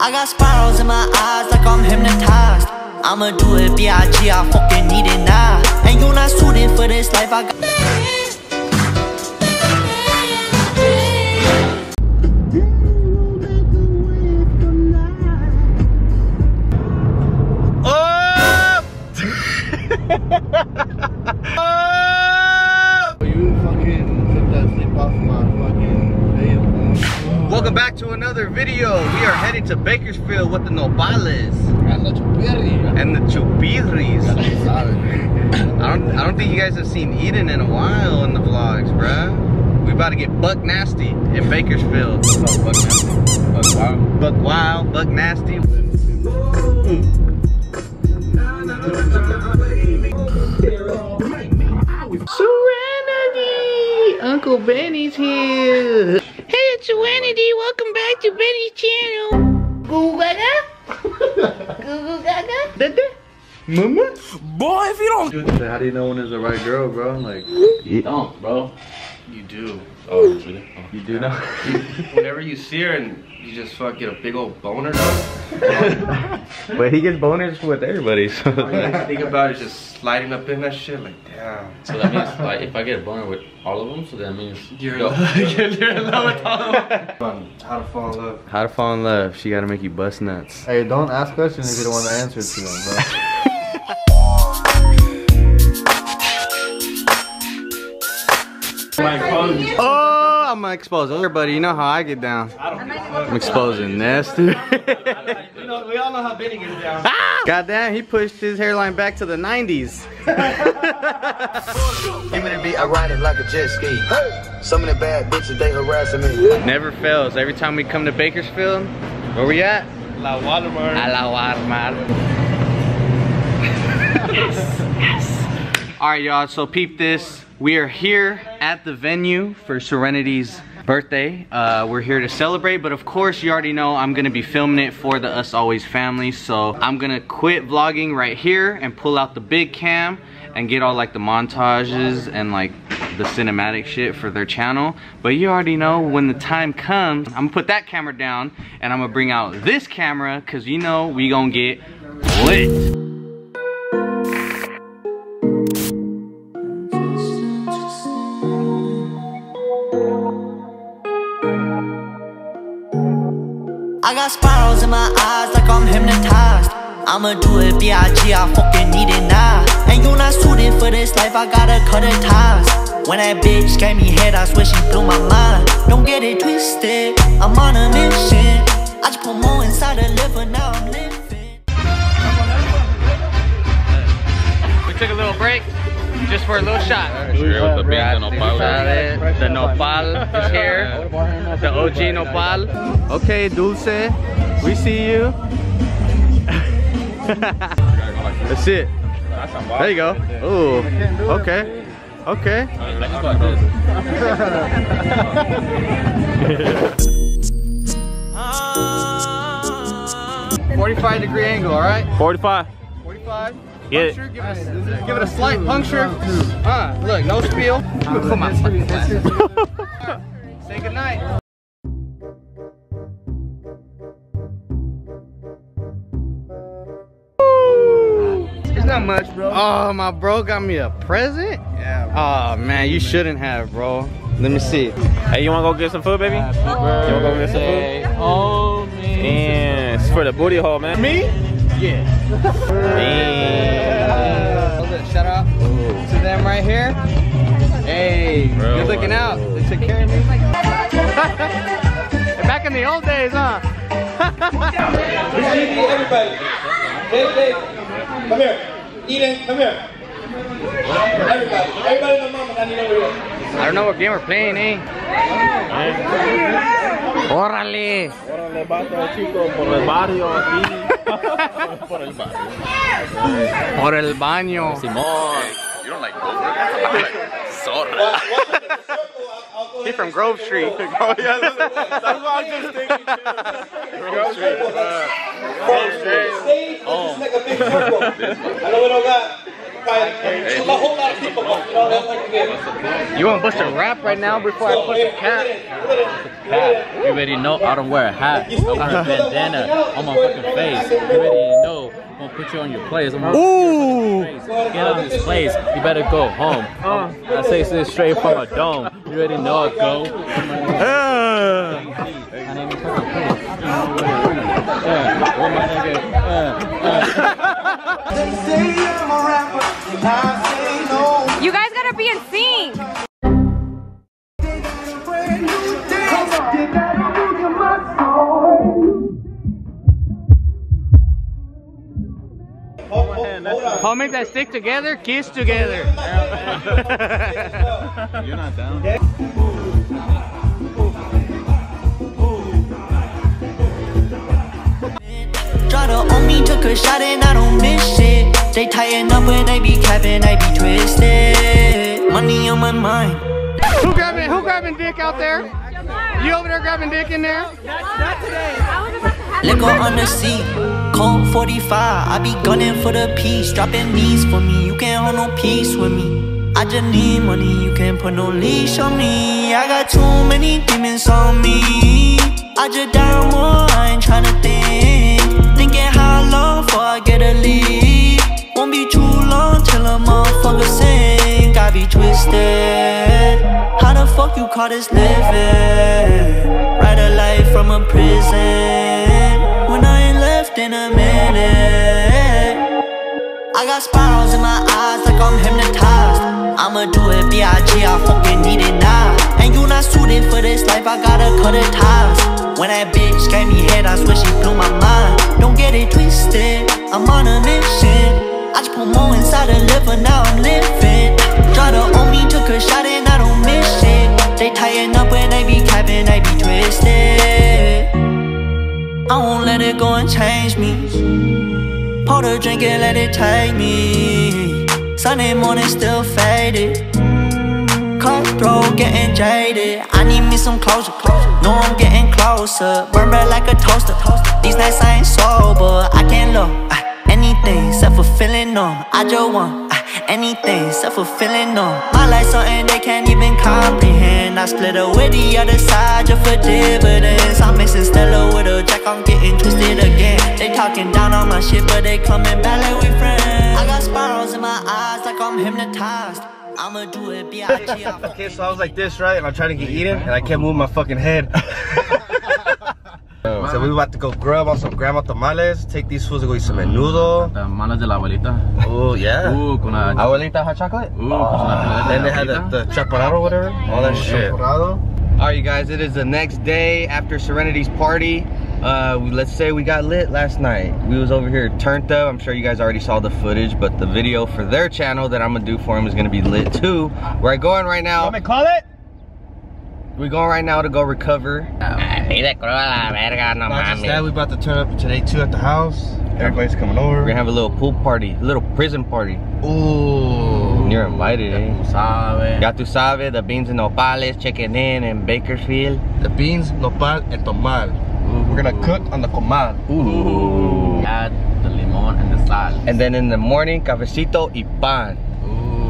I got spirals in my eyes like I'm hypnotized. I'ma do it, B.I.G. I fucking need it now. And you not suited for this life, I got. Welcome back to another video. We are heading to Bakersfield with the Nopales Got la chupirri. and the Chupiris. Sorry. I don't I don't think you guys have seen Eden in a while in the vlogs, bruh. We about to get buck nasty in Bakersfield. Buck wild, buck nasty. Serenity! Uncle Benny's here. Hey, it's Serenity. Welcome back to Benny's channel. Goo gaga? Goo gaga? Dada? Mama? Boy, if you don't. How do you know when it's the right girl, bro? Like, You don't, bro. You do. Oh, really? Oh. you do know? Whenever you see her and you just fuck get a big old boner, dog, But he gets boners with everybody, so. all you have to think about is just sliding up in that shit. Like, damn. So that means like if I get a boner with all of them, so that means You're, Yo. you're, you're in love with all of them. How to fall in love. How to fall in love? She gotta make you bust nuts. hey, don't ask questions if you don't want to answer to them, bro. I'm gonna expose everybody. You know how I get down. I'm exposing Nestor. we all know how Benny gets down. Ah! Goddamn, he pushed his hairline back to the 90s. Give me the beat, I ride it like a jet ski. Some of the bad bitches, they harassing me. Never fails. Every time we come to Bakersfield, where we at? La Walmart. A la Walmart. Yes. All right, y'all. So peep this. We are here at the venue for Serenity's birthday. Uh, we're here to celebrate, but of course, you already know I'm gonna be filming it for the Us Always family. So I'm gonna quit vlogging right here and pull out the big cam and get all like the montages and like the cinematic shit for their channel. But you already know when the time comes, I'm gonna put that camera down and I'm gonna bring out this camera because you know we gonna get lit. In my eyes like I'm hypnotized. I'ma do it, B.I.G. I fucking need it now. And you not suited for this life, I gotta cut her ties. When that bitch gave me head, I swear she blew my mind. Don't get it twisted, I'm on a mission. I just put more inside the liver, now I'm living. We took a little break just for a little shot. Here with the beans and nopales. The nopal is here. The OG nopal. Okay, Dulce, we see you. That's it. There you go. Ooh, okay. Okay. 45 degree angle, all right? 45. 45. Get. Puncture, give, it a, give it a slight puncture. Uh, look, no spill. Put my fucking glasses. Say goodnight. It's not much, bro. Oh, my bro got me a present? Yeah. Oh, man, you shouldn't have, bro. Let me see. Hey, you wanna go get some food, baby? You wanna go get some food? Oh man. It's for the booty hole, man. Me? Yeah. Damn. Shout out to them right here. Hey, Bro, good looking out. They took care of me. Back in the old days, huh? Everybody. Hey, hey. Come here. Eden, come here. Everybody. Everybody in the mama, I need over here. I don't know what game we're playing, eh? Órale. Órale, vato, chico, por el barrio aquí. por el barrio. Por el baño. Simón. You don't like. Zorra. Ahead from Grove Street. Oh, yeah, that's, that's what I was just thinking. Grove Street. Stay, just make a big circle. I know we don't got. Quiet. A whole lot of people, but you know, that's like the You want to bust a rap right now before I put the cap? You already know I don't wear a hat. I wear a bandana on my fucking face. You already know I'm gonna put you on your place. I'm gonna Ooh. get on this place. You better go home. I say this straight from a dome. You already know I go. Uh. My name is fucking Prince. Yeah, where my nigga? Uh, uh. You guys gotta be in sync. Homie that stick together, kiss together. You're not down. Try to own me, took a shot and I don't miss shit. They tighten up when they be capping, they be twisted. Money on my mind. Who grabbing? Who grabbing dick out there? You over there grabbing dick in there? Not today Liquor on the seat, cold 45. I be gunning for the peace, dropping knees for me. You can't hold no peace with me. I just need money, you can't put no leash on me. I got too many demons on me. I just down more, I ain't tryna think. Thinking how long before I get a lead. Be too long till a motherfucker sing. I be twisted. How the fuck you call this living? Write a life from a prison. When I ain't left in a minute. I got spirals in my eyes like I'm hypnotized. I'ma do it B.I.G. I fucking need it now. And you not suited for this life, I gotta cut the ties. When that bitch gave me head, I swear she blew my mind. Don't get it twisted, I'm on a mission. I just put more inside the liver, now I'm living. Try to own me, took a shot and I don't miss it. They tighten up when they be capping, they be twisted. I won't let it go and change me. Pour the drink and let it take me. Sunday morning still faded. Cutthroat getting jaded. I need me some closure. Know I'm getting closer. Burn red like a toaster. These nights I ain't sober. I can't look. ah, anything except fulfilling. I just want ah, anything except fulfilling them. My life something they can't even comprehend. I split up with the other side just for dividends. I'm mixing Stella with a Jack. I'm getting twisted again. They talking down on my shit, but they coming back like we friends. I got spirals in my eyes like I'm hypnotized. I'ma do it, B.I.G. Okay, so I was like this, right? And I'm trying to get eaten, and I kept moving my fucking head. so we about to go grub on some grandma tamales. Take these fools to go eat some menudo. The manos de la abuelita. Oh yeah. Uh, con la. Abuelita hot chocolate. Uh, con la Then they had the, the chaparrado or whatever. All that shit. All right, you guys. It is the next day after Serenity's party. Uh, we, let's say we got lit last night. We was over here turned up. I'm sure you guys already saw the footage, but the video for their channel that I'm gonna do for them is gonna be lit too. We're going right now. call it? We're going right now to go recover. Not just that, we about to turn up today too at the house. Everybody's coming over. We're gonna have a little pool party, a little prison party. Ooh. You're invited, eh? sabe. Ya tú sabes, the beans and nopales checking in in Bakersfield. The beans, nopal, and tomal. We're gonna cook on the comal. Ooh. Add the limon and the sal. And then in the morning, cafecito y pan.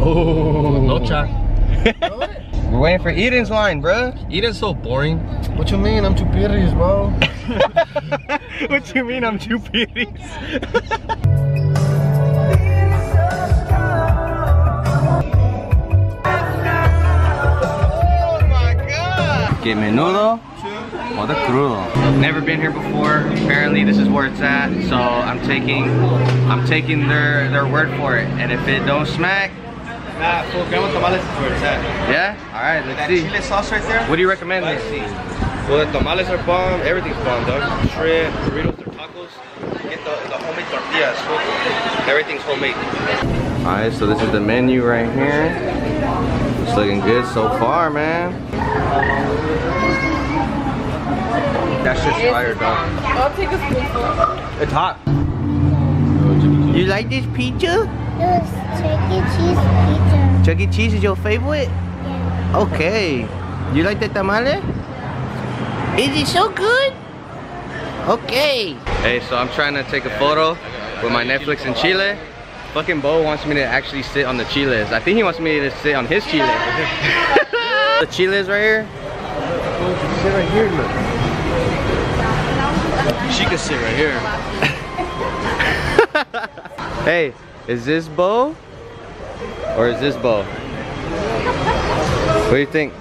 Ooh. No cha. We're waiting for Eden's line, bruh. Eden's so boring. What you mean? I'm too piri's, bro. what you mean I'm too pity? Get menudo or the crudo. Never been here before. Apparently this is where it's at. So I'm taking I'm taking their their word for it. And if it don't smack, Nah, full grandma tamales is where it's at. yeah? Alright, let's That see. chile sauce right there. What do you recommend here? Well, the tamales are bomb. Everything's bomb, dog. Shrimp, burritos, or tacos. Get the, the homemade tortillas. Everything's homemade. Alright, so this is the menu right here. It's looking good so far, man. That's just fire, dog. I'll take a spoonful. It's hot. You like this pizza? Yes, Chuck E. Cheese pizza. Chuck E. Cheese is your favorite? Yeah. Okay. You like the tamale? Is it so good? Okay. Hey, so I'm trying to take a photo with my Netflix in Chile. Fucking Bo wants me to actually sit on the chiles. I think he wants me to sit on his chiles. the chiles right here. Sit right here, look. She can sit right here. Hey, is this Bo? Or is this Bo? What do you think?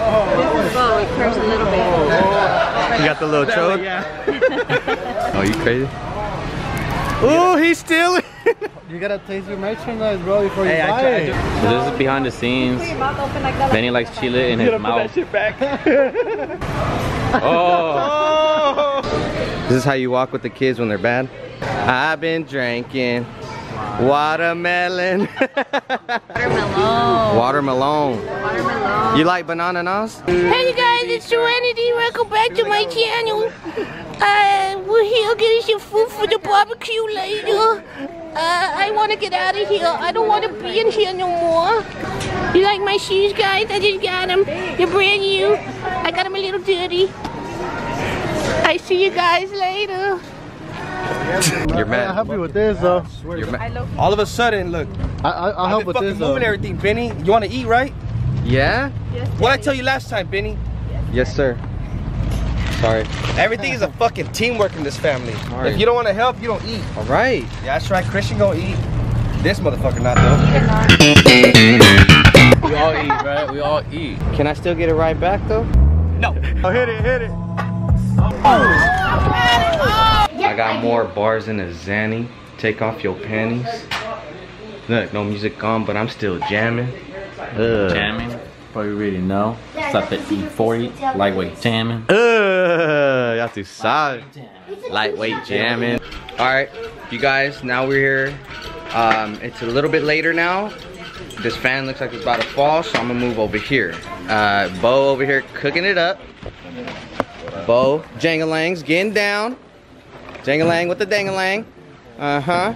Oh, it curves a little bit. You got the little chode? oh, you crazy? Ooh, he's stealing. You gotta taste your merchandise, bro, before you Hey, I buy tried it. So this is behind the scenes. Benny likes chile in his mouth. Oh. oh. This is how you walk with the kids when they're bad. I've been drinking watermelon. Watermelon. watermelon. Watermelon. You like banana nas? Hey guys, it's Serenity. Welcome back to my channel. Uh, we're here getting some food for the barbecue later. Uh, I want to get out of here. I don't want to be in here no more. You like my shoes, guys? I just got them. They're brand new. I got them a little dirty. I see you guys later. You're I'll mad. help you with this, though. You're mad. All of a sudden, look, I, I, I'll I've help been with fucking this, though. moving everything, Benny. You want to eat, right? Yeah? What I tell you last time, Benny? Yes, sir. Sorry. Everything is a fucking teamwork in this family. All right. If you don't want to help, you don't eat. All right. Yeah, that's right. Christian gonna eat. This motherfucker not though. We all eat, right? We all eat. Can I still get it right back though? No. Oh, hit it, hit it. I got more bars than a Zanny. Take off your panties. Look, no music on, but I'm still jamming. Ugh. Jamming. Probably already know. It's up at the E40, lightweight jamming. Ugh, y'all too solid. Lightweight jamming. All right, you guys, now we're here. Um, it's a little bit later now. This fan looks like it's about to fall, so I'm gonna move over here. Uh, Bo over here cooking it up. Bo, Jangalang's getting down. Jangalang with the dangalang. Uh-huh.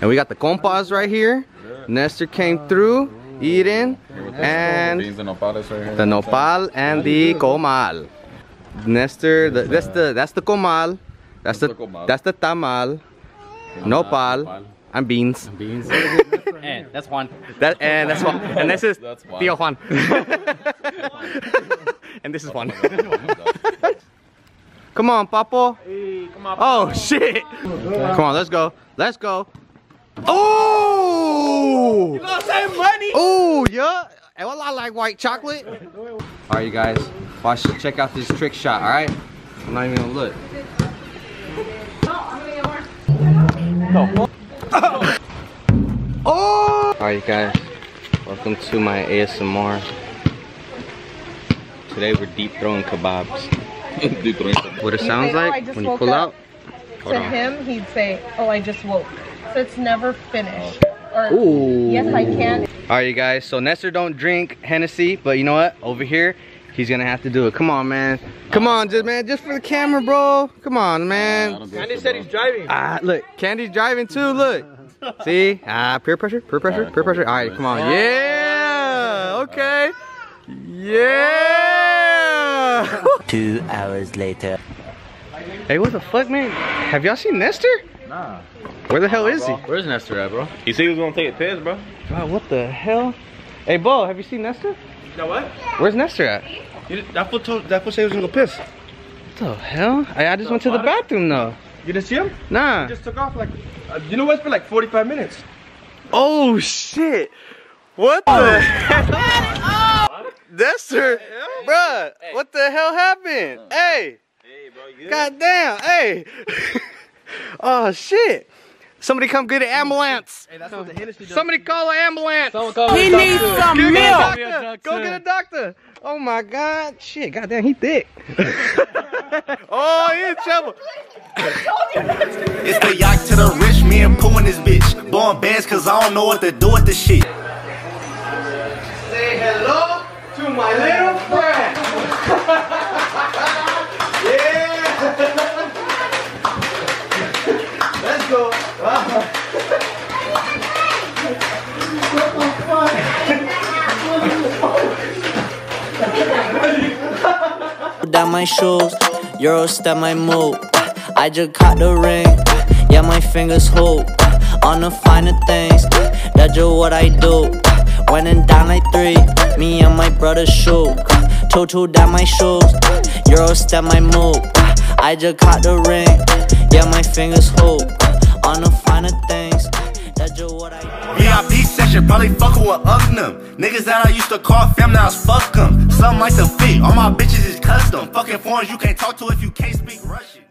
And we got the compas right here. Nestor came through, eating, and Beans and nopales right here. the nopal and the comal. Nestor, the, that's the that's the comal. That's the That's the comal. that's the tamal. Nopal and beans. Beans. and that's one. That and that's one. And this is That's one. Theo Juan. and this is one. Come on, Papo. Oh shit. Come on, let's go. Let's go. Oh! You gonna save money? Oh, yeah. Well, I like white chocolate. All right, you guys. Watch, check out this trick shot. All right. I'm not even gonna look. No. Oh! All right, you guys. Welcome to my ASMR. Today we're deep throwing kebabs. What it sounds say, "Oh, like just when you pull up." out. Hold to on. him, he'd say, "Oh, I just woke." So it's never finished. Or Ooh. yes, I can. All right, you guys. So Nestor don't drink Hennessy, but you know what? Over here, he's gonna have to do it. Come on, man. Come on, just man, just for the camera, bro. Come on, man. Candy said he's driving. Ah, look, Candy's driving too. Look. See? Ah, peer pressure, peer pressure, peer pressure. All right, come on. Yeah. Okay. Yeah. Two hours later. hey, what the fuck, man? Have y'all seen Nestor? Nah. Where the hell is he? Where's Nestor at, bro? He said he was gonna take a piss, bro. Bro, what the hell? Hey, Bo, have you seen Nestor? You what? Where's Nestor at? You, that fool told that fool said he was gonna go piss. What the hell? I, I just went to the bathroom though. You didn't see him? Nah. He just took off like. Uh, you know what? It's been like 45 minutes. Oh shit! What the hell? Nestor, bruh, what the hell happened? Uh-huh. Hey! Hey, bro, you God damn, hey! oh shit! Somebody come get an ambulance! Hey, that's what the Hennessy does. Somebody call an ambulance! He needs some Go milk. doctor! Go get a doctor! Oh my god, shit, goddamn, he thick. oh, he in trouble. It's the yacht to the rich, me and Pooh and this bitch. Blowing bands cause I don't know what to do with this shit. Say hello to my little friend. yeah. Let's go. Down my shoes, Euro step my move. I just caught the ring. Yeah, my fingers hold on the finer things. That's just what I do. When and down like three, me and my brother shoot. Two down my shoes, Euro step my move. I just caught the ring. Yeah, my fingers hold on the finer things. That's just what I. VIP session, probably fuckin' with Ugnum. Niggas that I used to call fam, now it's fuck 'em. Something like the feet, all my bitches is custom. Fucking foreigners you can't talk to if you can't speak Russian.